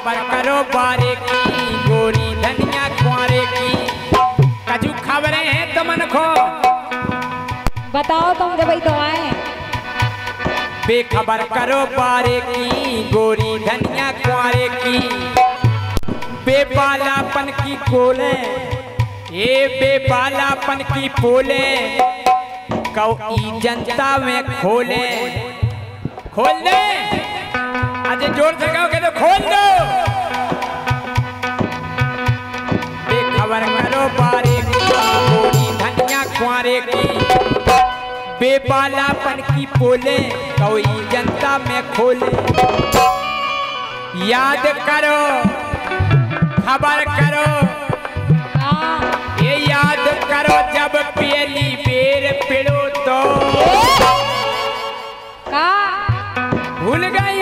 बेखबर करो बारे की गोरी धनिया कुआरे की। कजू खबरें हैं तुमन को बताओ तुम जब तो आए बेखबर करो बारे की गोरी धनिया कुआरे की। बेबालापन की कोले ये बेबालापन की पोले। कौ जनता में खोले खोल दे। आज ज़ोर से कहो के तो खोल दो। बेखबर करो बारे की धनिया कुआरे की। बेबालापन की पोले कोई जनता में खोले। याद करो खबर करो। ये याद करो जब पहली बेर पिड़ो तो। का भूल गई?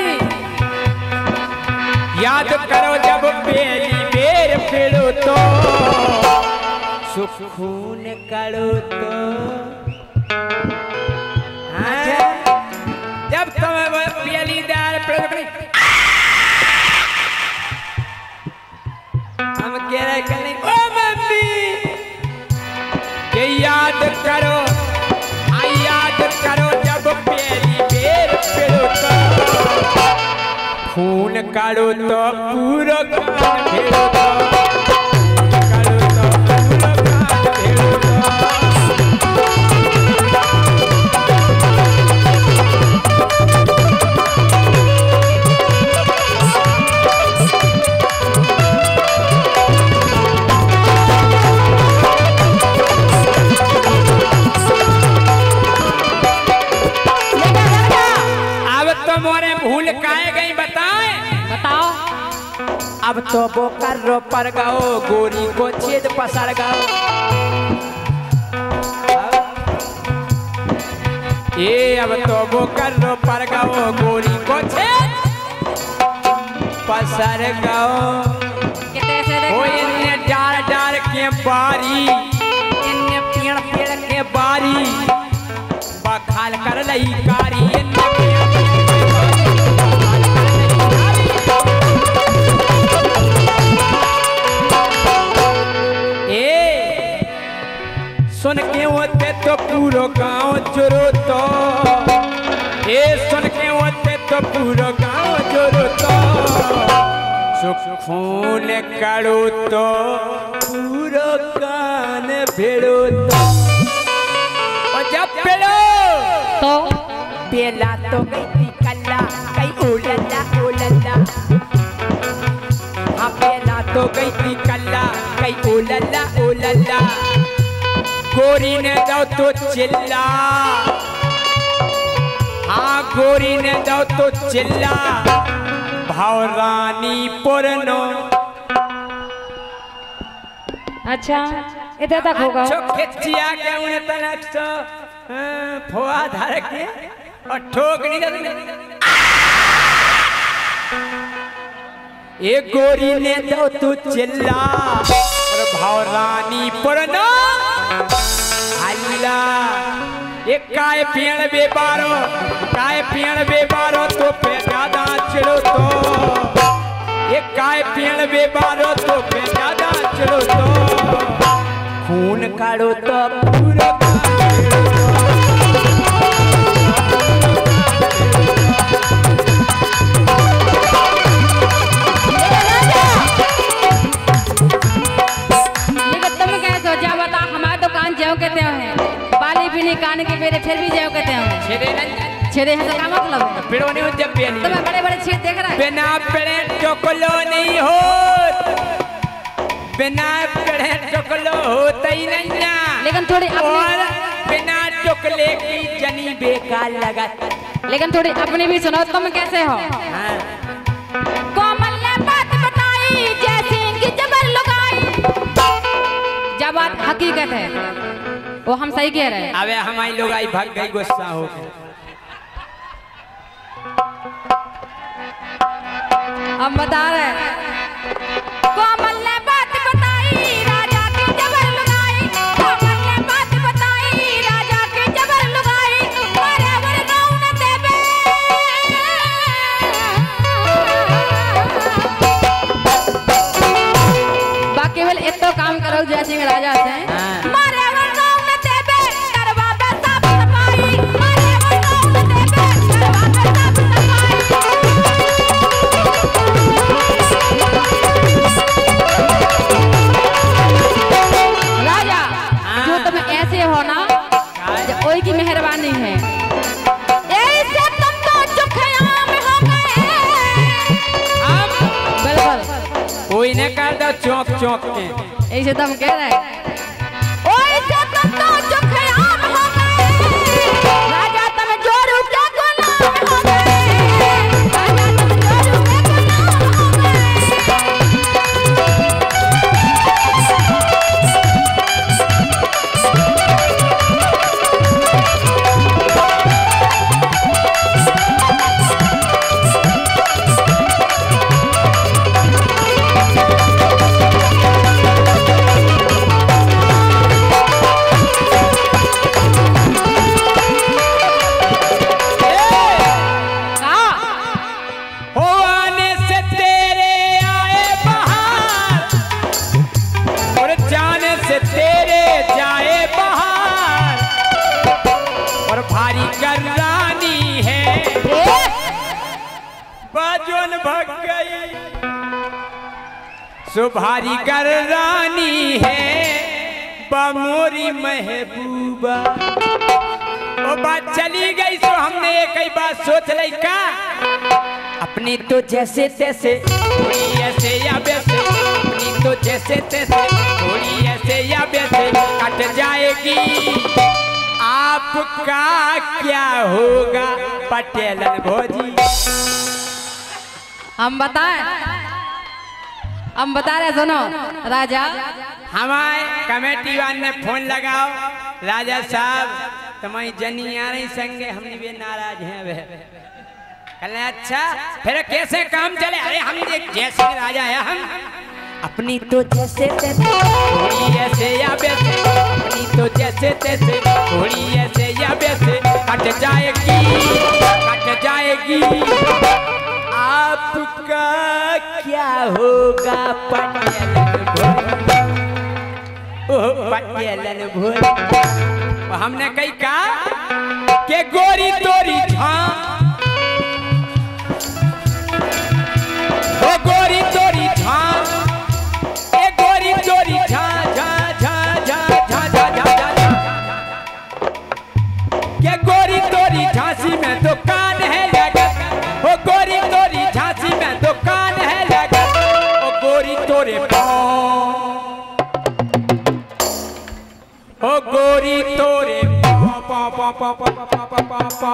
याद करो जब पहली बेर पिड़ो तो। सुकून करो तो। हाँ? जब तुम पहली दार हम कह रहे ओ मम्मी याद करो काढ़ो तो पूरो अब तो पर गाओ गोरी को छेद पसर गाओ। ये अब तो बोकर पर गाओ गोरी को छेद पसर गाओ। ओ इन्ने डार डार के बारी इन्ने पेड़ पेड़ के बारी। बखाल कर लई कारी गाँव चोरो तो ए सुन के होते तो पूरो गाँव चोरो तो सुखून करो तो पूरो कान भेड़ो तो और जब पेड़ो तो पेला तो गई कल्ला, कई ओलल्ला ओलल्ला। हाँ पेला तो गई कल्ला, कई ओलल्ला ओलल्ला। गोरी ने दो तो चिल्ला। हाँ गोरी ने दो तो चिल्ला। भावरानी पुरनो। अच्छा इधर तक होगा। छो खिचिया के उन्हें सो हाँ, फोआ धर के और ठोक नहीं दे ये गोरी ने दो तू चिल्ला। और भावरानी पुरनो। अल्लाह एक काय पियण बेबारो, काय पियण बेबारो तो पे ज़्यादा चलो तो. एक काय पियण बेबारो तो पे ज़्यादा चलो तो. खून काढ़ो तो पूरा कान के मेरे फिर भी जाओ कहते हैं छेदे नहीं। छेदे हैं तो का मतलब? है पेड़ों ने जब पेनी तुम्हें बड़े बड़े छेद देख रहा है। बिना पेड़े चोकलो नहीं हो बिना पेड़े चोकलो होता ही नहीं ना। लेकिन थोड़ी अपनी और बिना चोकले की जनी बेकार लगा लेकिन थोड़ी अपनी भी सुनो तुम कैसे हो? हाँ। कोमल ने बात बताई जैसे कि जबर लगाई। जब बात हकीकत है? वो हम सही कह रहे हैं। अबे हमारी लोग आई भाग गई गुस्सा हो गए। हम बता रहे हैं। 给 cho tao. से तेरे जाए बहार। और भारी गर्रानी है। बाजोन भग गई। सो भारी गर्रानी है। बमोरी महबूबा। ओ बात चली गई सो हमने एक ही बात सोच ली का? अपनी तो जैसे तैसे, थोड़ी ऐसे या वैसे। अपनी तो जैसे तैसे, थोड़ी ऐसे कट जाएगी। आपका क्या होगा पटेल भोजी? हम बताएँ? हम बता रहे सुनो राजा। हमारे कमेटी वाले ने फ़ोन लगाओ। राजा साहब तुम्हारी जनी आ रही संगे हम भी नाराज़ हैं वे कहले अच्छा फिर कैसे काम चले? अरे हम जैसे राजा है हम। अपनी तो जैसे तैसे थोड़ी ऐसे या वैसे, अपनी तो जैसे तैसे थोड़ी ऐसे या वैसे कट जाएगी कट जाएगी। आपका क्या होगा पटेलन भोज ओ हमने कही कहा के गोरी तोरी झां ओ गोरी तोरे। पापा पापा पापा पापा पापा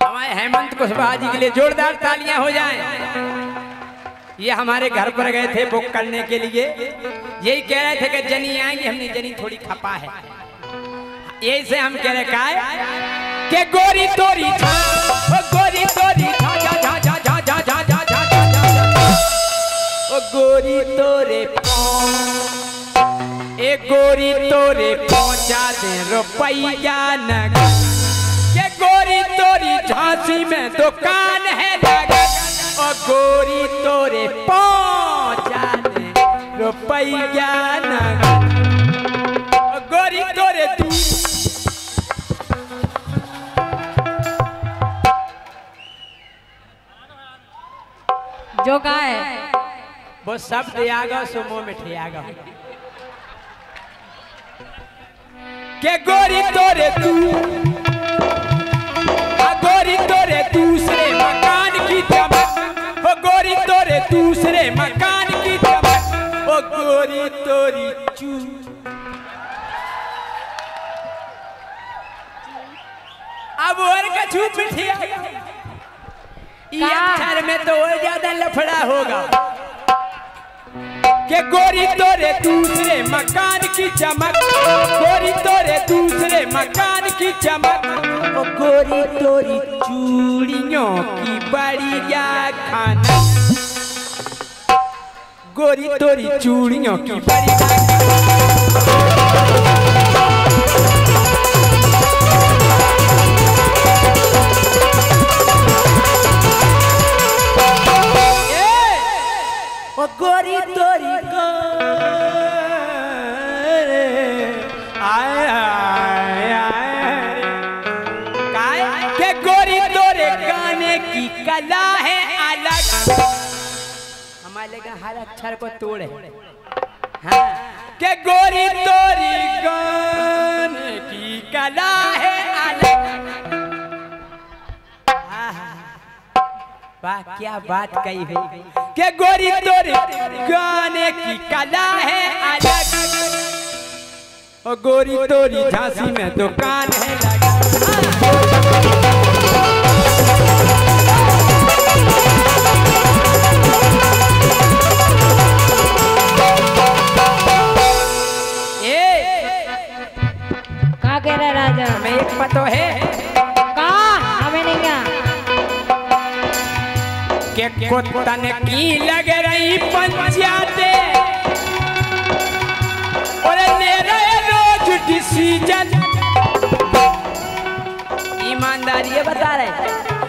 हमारे हेमंत कुशवाहा जी के लिए जोरदार तालियाँ हो जाएँ। ये हमारे घर पर गए थे बुक करने के लिए। यही कह रहे थे कि जनी आएँगे, हमने जनी थोड़ी खपा है। यही से हम कह रहे का गोरी तोरी था गोरी तोरे ए गोरी तोरे पहुँचा दे रुपया नगर ये गोरी तोरी झांसी में दुकान है लगत ओ गोरी तोरे पहुँचा दे रुपया नगर ओ गोरी तोरे तू जो का है वो शब्द आगा सुमो में ठियागा के गोरी तोरे तू आ गोरी तोरे दूसरे मकान की चमक ओ गोरी तोरे दूसरे मकान की चमक ओ गोरी तोरी चू। अब और का छूट मिठिया ये? अक्षर में तो और ज़्यादा लफड़ा होगा। के गोरी तोरे दूसरे मकान की चमक। गोरी तोरे दूसरे मकान की चमक। ओ गोरी तोरी चूड़ियों की बढ़िया खाना गोरी तोरी चूड़ियों की बढ़िया गोरी तोरी कला है अलग। हमारे हर अक्षर को तोड़े। हाँ। के गोरी तोरी गाने की कला है अलग। हाँ। वाह, क्या बात कही है। के गोरी तोरी गाने की कला है अलग। ओ गोरी तोरी झांसी में दुकान है कह रहा राजा? एक पतो है। का हमें नहीं क्या के कुत्तन की लग रही पंचायते। डिसीज़न ईमानदारी बता रहे